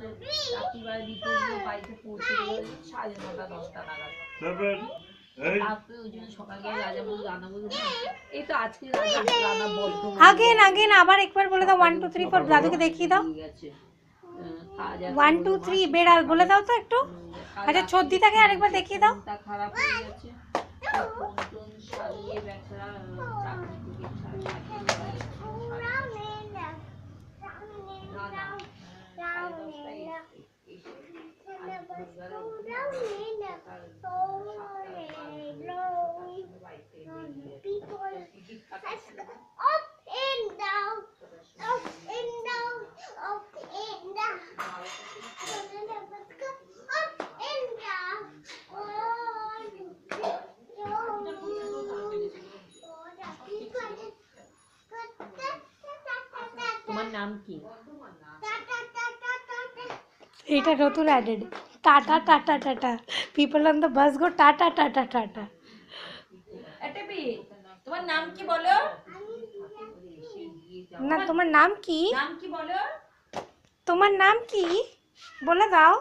আসলো চাকরিবার রিপোর্ট বাড়িতে পৌঁছে গেল সাড়ে নটা দশটা নাগাদ আগেন আগেন আবার একবার বলে দাও ওয়ান টু থ্রি ফোর দাদুকে দেখিয়ে দাও হয়ে ওয়ান টু থ্রি বেড়াল বলে দাও তো একটু আচ্ছা ছর্দিটাকে আরেকবার দেখিয়ে দাও খারাপ হয়ে গেছে তোমার নাম কি এটা নতুন added tata tata tata people on the bus go tata tata tata এটেপি তোমার নাম কি বলো? না তোমার নাম কি? নাম কি বলো? তোমার নাম কি? বলে দাও।